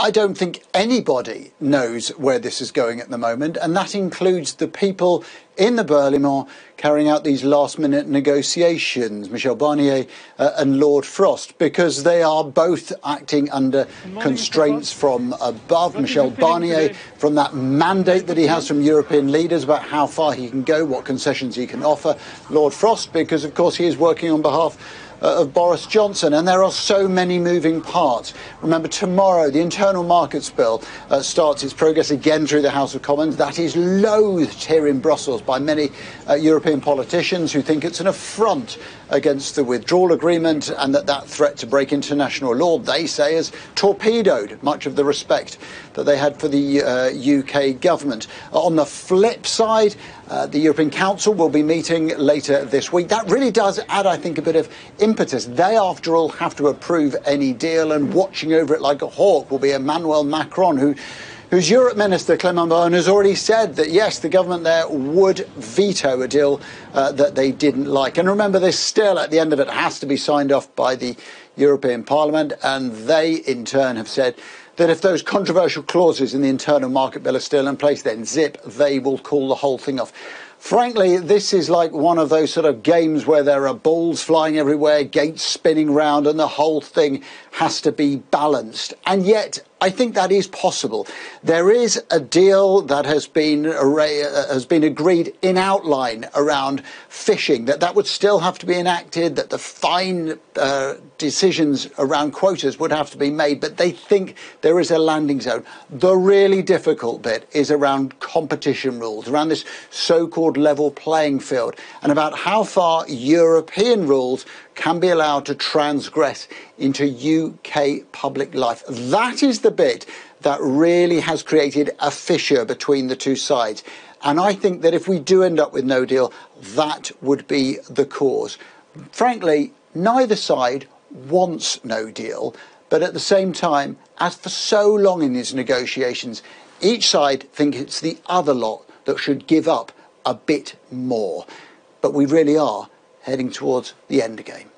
I don't think anybody knows where this is going at the moment, and that includes the people in the Berlaymont carrying out these last minute negotiations, Michel Barnier uh, and Lord Frost, because they are both acting under constraints from above. Michel Barnier, from that mandate that he has from European leaders about how far he can go, what concessions he can offer. Lord Frost, because of course he is working on behalf uh, of Boris Johnson, and there are so many moving parts. Remember, tomorrow the Internal Markets Bill uh, starts its progress again through the House of Commons. That is loathed here in Brussels by many uh, European politicians who think it's an affront against the withdrawal agreement and that that threat to break international law, they say, has torpedoed much of the respect that they had for the uh, UK government. On the flip side, uh, the European Council will be meeting later this week. That really does add, I think, a bit of impetus. They, after all, have to approve any deal, and watching over it like a hawk will be Emmanuel Macron, who whose Europe Minister, Clement Beaune, has already said that, yes, the government there would veto a deal uh, that they didn't like. And remember, this still, at the end of it, has to be signed off by the European Parliament, and they, in turn, have said that if those controversial clauses in the internal market bill are still in place, then zip, they will call the whole thing off. Frankly, this is like one of those sort of games where there are balls flying everywhere, gates spinning round, and the whole thing has to be balanced. And yet, I think that is possible. There is a deal that has been uh, has been agreed in outline around fishing. That that would still have to be enacted. That the fine uh, decisions around quotas would have to be made. But they think there is a landing zone. The really difficult bit is around competition rules, around this so-called level playing field, and about how far European rules can be allowed to transgress into UK public life. That is the bit that really has created a fissure between the two sides. And I think that if we do end up with no deal, that would be the cause. Frankly, neither side wants no deal, but at the same time, as for so long in these negotiations, each side thinks it's the other lot that should give up a bit more. But we really are heading towards the end game.